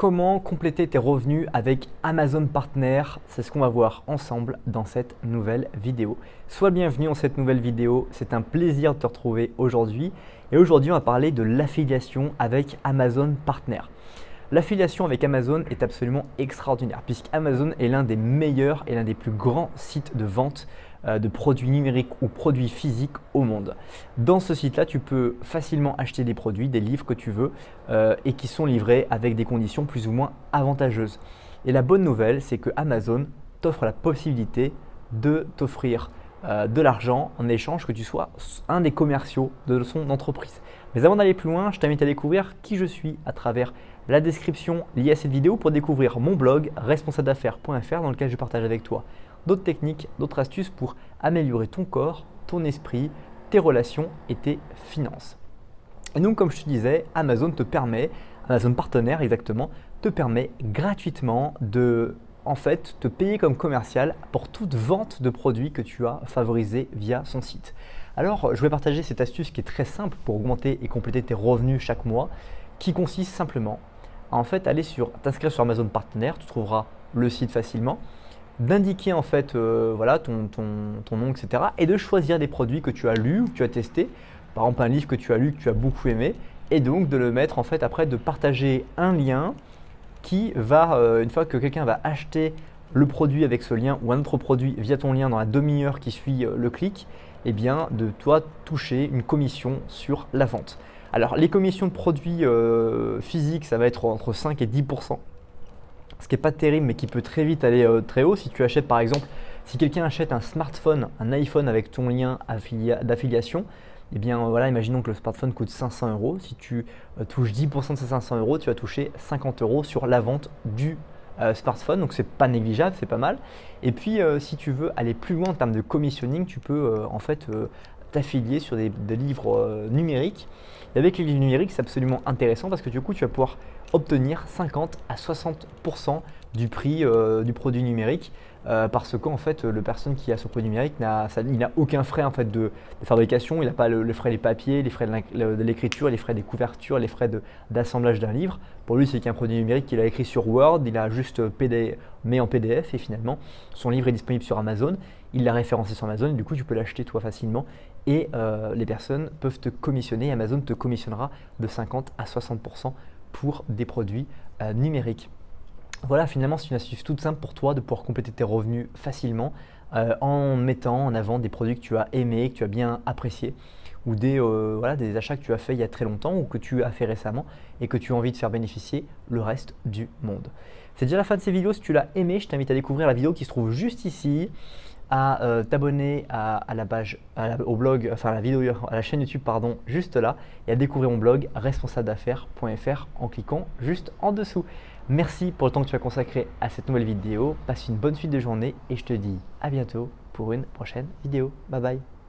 Comment compléter tes revenus avec Amazon Partner C'est ce qu'on va voir ensemble dans cette nouvelle vidéo. Sois bienvenu dans cette nouvelle vidéo, c'est un plaisir de te retrouver aujourd'hui. Et aujourd'hui, on va parler de l'affiliation avec Amazon Partner. L'affiliation avec Amazon est absolument extraordinaire puisqu'Amazon est l'un des meilleurs et l'un des plus grands sites de vente euh, de produits numériques ou produits physiques au monde. Dans ce site-là, tu peux facilement acheter des produits, des livres que tu veux euh, et qui sont livrés avec des conditions plus ou moins avantageuses. Et la bonne nouvelle, c'est que Amazon t'offre la possibilité de t'offrir euh, de l'argent en échange que tu sois un des commerciaux de son entreprise. Mais avant d'aller plus loin, je t'invite à découvrir qui je suis à travers la description liée à cette vidéo pour découvrir mon blog responsableaffaires.fr dans lequel je partage avec toi d'autres techniques, d'autres astuces pour améliorer ton corps, ton esprit, tes relations et tes finances. Et donc, comme je te disais, Amazon te permet, Amazon partenaire exactement, te permet gratuitement de en fait te payer comme commercial pour toute vente de produits que tu as favorisé via son site. Alors, je vais partager cette astuce qui est très simple pour augmenter et compléter tes revenus chaque mois, qui consiste simplement à en fait aller sur t'inscrire sur Amazon Partenaire, tu trouveras le site facilement d'indiquer en fait euh, voilà, ton, ton, nom, etc. Et de choisir des produits que tu as lus ou que tu as testés. Par exemple, un livre que tu as lu, que tu as beaucoup aimé. Et donc de le mettre en fait après, de partager un lien qui va, euh, une fois que quelqu'un va acheter le produit avec ce lien ou un autre produit via ton lien dans la demi-heure qui suit euh, le clic, eh bien de toi toucher une commission sur la vente. Alors les commissions de produits physiques, ça va être entre 5 et 10% ce qui n'est pas terrible mais qui peut très vite aller euh, très haut. Si tu achètes par exemple, si quelqu'un achète un smartphone, un iPhone avec ton lien d'affiliation, eh bien voilà, imaginons que le smartphone coûte 500 euros. Si tu euh, touches 10% de ces 500 euros, tu vas toucher 50 euros sur la vente du euh, smartphone, donc c'est pas négligeable, c'est pas mal. Et puis si tu veux aller plus loin en termes de commissioning, tu peux en fait t'affilier sur des, livres numériques. Et avec les livres numériques, c'est absolument intéressant parce que du coup, tu vas pouvoir obtenir 50 à 60% du prix euh, du produit numérique euh, parce qu'en fait le personne qui a ce produit numérique n'a aucun frais en fait de, fabrication, il n'a pas le, frais des papiers, les frais de l'écriture, les frais des couvertures, les frais d'assemblage d'un livre. Pour lui c'est qu'un produit numérique qu'il a écrit sur Word, il a juste PD, mis en PDF et finalement son livre est disponible sur Amazon, il l'a référencé sur Amazon. Et du coup tu peux l'acheter toi facilement. Et euh, les personnes peuvent te commissionner, Amazon te commissionnera de 50 à 60% pour des produits euh, numériques. Voilà, finalement, c'est une astuce toute simple pour toi de pouvoir compléter tes revenus facilement euh, en mettant en avant des produits que tu as aimés, que tu as bien appréciés ou des, euh, achats que tu as fait il y a très longtemps ou que tu as fait récemment et que tu as envie de faire bénéficier le reste du monde. C'est déjà la fin de ces vidéos. Si tu l'as aimé, je t'invite à découvrir la vidéo qui se trouve juste ici à euh, t'abonner à, la page, au blog, enfin à la vidéo, à la chaîne YouTube, pardon, juste là, et à découvrir mon blog responsableaffaires.fr en cliquant juste en dessous. Merci pour le temps que tu as consacré à cette nouvelle vidéo. Passe une bonne suite de journée et je te dis à bientôt pour une prochaine vidéo. Bye bye.